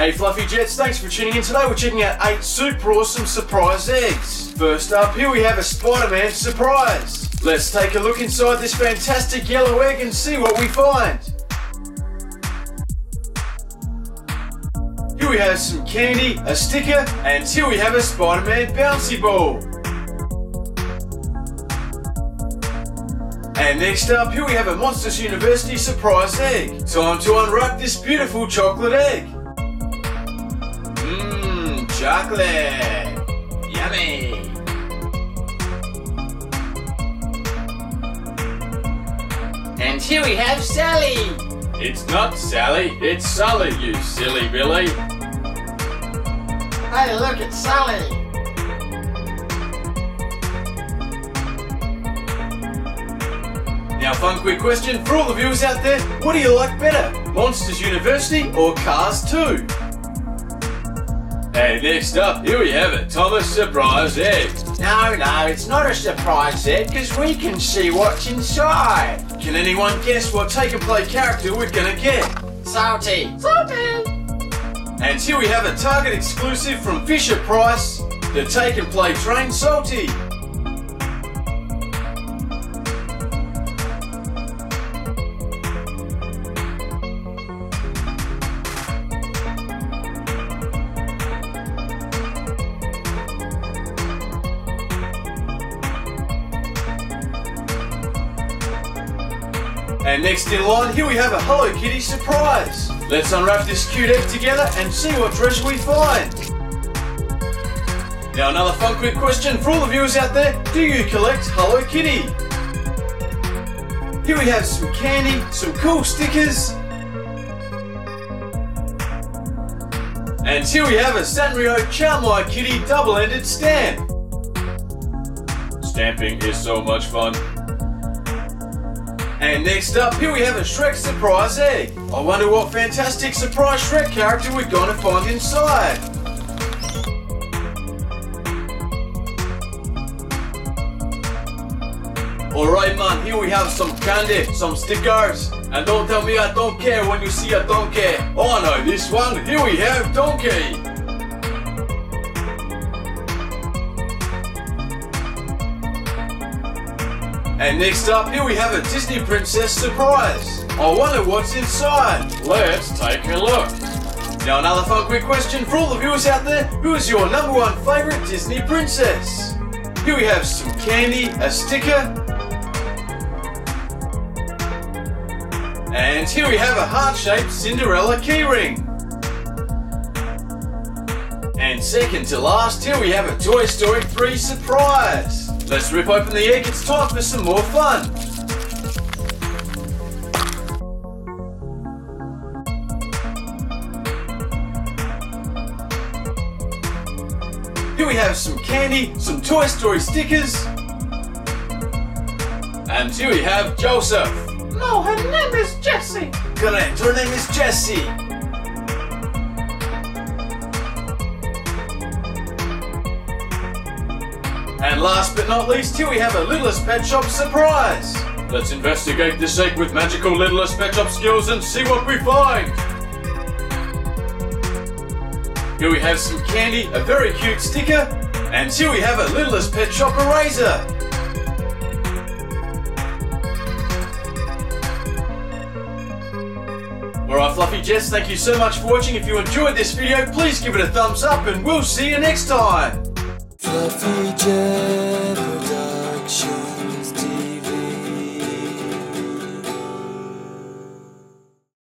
Hey Fluffy Jets, thanks for tuning in. Today we're checking out 8 super awesome surprise eggs. First up, here we have a Spider-Man surprise. Let's take a look inside this fantastic yellow egg and see what we find. Here we have some candy, a sticker, and here we have a Spider-Man bouncy ball. And next up, here we have a Monsters University surprise egg. Time to unwrap this beautiful chocolate egg. Chocolate. Yummy. And here we have Sally. It's not Sally, it's Sully, you silly Billy. Hey, look, it's Sally. Now, fun quick question for all the viewers out there what do you like better, Monsters University or Cars 2? And next up, here we have it Thomas Surprise Egg. No, no, it's not a surprise egg because we can see what's inside. Can anyone guess what take and play character we're gonna get? Salty. Salty. And here we have a Target exclusive from Fisher Price, the Take and Play Train Salty. And next in line, here we have a Hello Kitty surprise. Let's unwrap this cute egg together and see what treasure we find. Now another fun quick question for all the viewers out there, do you collect Hello Kitty? Here we have some candy, some cool stickers, and here we have a Sanrio Charmmy Kitty double-ended stamp. Stamping is so much fun. And next up, here we have a Shrek surprise egg. I wonder what fantastic surprise Shrek character we're gonna find inside. Alright man, here we have some candy, some stickers. And don't tell me I don't care when you see a donkey. Oh no, this one, here we have donkey. And next up, here we have a Disney Princess surprise. I wonder what's inside. Let's take a look. Now another fun quick question for all the viewers out there. Who is your number one favorite Disney princess? Here we have some candy, a sticker. And here we have a heart-shaped Cinderella keyring. And second to last, here we have a Toy Story 3 surprise. Let's rip open the egg, it's time for some more fun. Here we have some candy, some Toy Story stickers, and here we have Joseph. No, her name is Jessie. Correct, her name is Jessie. And last but not least, here we have a Littlest Pet Shop surprise. Let's investigate this egg with magical Littlest Pet Shop skills and see what we find. Here we have some candy, a very cute sticker, and here we have a Littlest Pet Shop eraser. Alright Fluffy Jets, thank you so much for watching. If you enjoyed this video, please give it a thumbs up and we'll see you next time. Jet.